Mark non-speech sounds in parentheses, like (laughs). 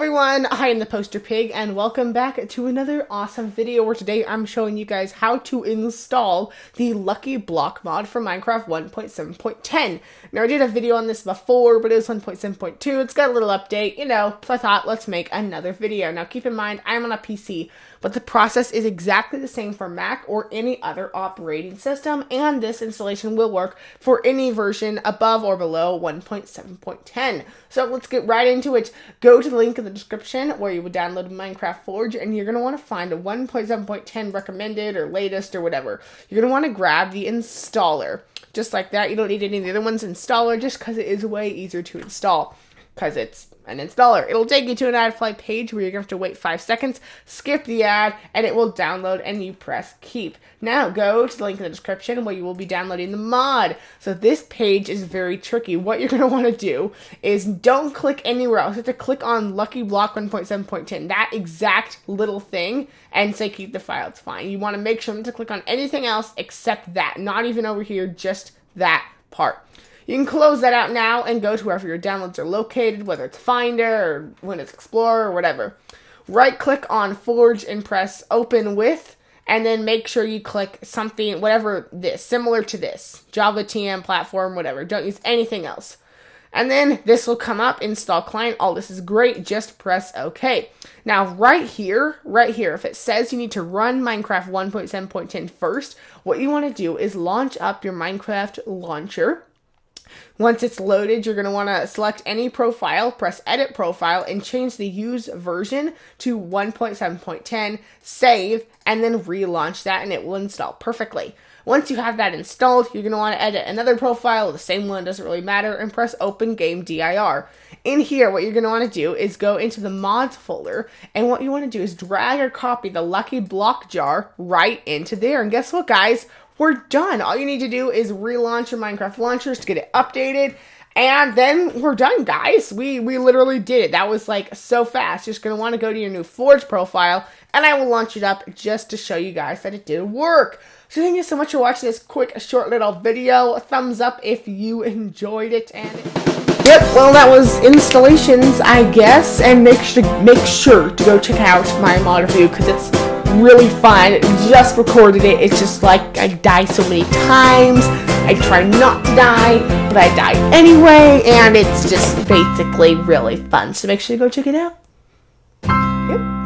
everyone, I am the Poster Pig and welcome back to another awesome video where today I'm showing you guys how to install the Lucky Block mod for Minecraft 1.7.10. Now I did a video on this before, but it was 1.7.2, it's got a little update, you know, so I thought let's make another video. Now keep in mind, I'm on a PC, but the process is exactly the same for Mac or any other operating system, and this installation will work for any version above or below 1.7.10. So let's get right into it. Go to the link in the description where you would download Minecraft Forge, and you're going to want to find a 1.7.10 recommended or latest or whatever. You're going to want to grab the installer. Just like that, you don't need any of the other ones installer just because it is way easier to install because it's an installer. It'll take you to an AdFly page where you're going to have to wait five seconds, skip the ad, and it will download and you press keep. Now go to the link in the description where you will be downloading the mod. So this page is very tricky. What you're going (laughs) to want to do is don't click anywhere else. You have to click on Lucky Block 1.7.10, that exact little thing, and say keep the file. It's fine. You want to make sure not to click on anything else except that. Not even over here, just that part. You can close that out now and go to wherever your downloads are located, whether it's Finder or Windows Explorer or whatever. Right click on Forge and press Open With, and then make sure you click something, whatever this, similar to this Java TM platform, whatever. Don't use anything else. And then this will come up, install client. All this is great. Just press OK. Now, right here, right here, if it says you need to run Minecraft 1.7.10 first, what you want to do is launch up your Minecraft launcher once it's loaded, you're going to want to select any profile, press edit profile, and change the use version to 1.7.10, save, and then relaunch that and it will install perfectly. Once you have that installed, you're going to want to edit another profile, the same one, doesn't really matter, and press Open Game DIR. In here, what you're going to want to do is go into the mods folder, and what you want to do is drag or copy the Lucky Block jar right into there. And guess what, guys? We're done. All you need to do is relaunch your Minecraft launchers to get it updated. And then we're done, guys. We we literally did it. That was like so fast. You're Just gonna want to go to your new Forge profile, and I will launch it up just to show you guys that it did work. So thank you so much for watching this quick, short little video. Thumbs up if you enjoyed it. And yep, well that was installations, I guess. And make sure make sure to go check out my mod review because it's really fun. Just recorded it. It's just like I die so many times. I try not to die, but I die anyway, and it's just basically really fun. So make sure you go check it out. Yep.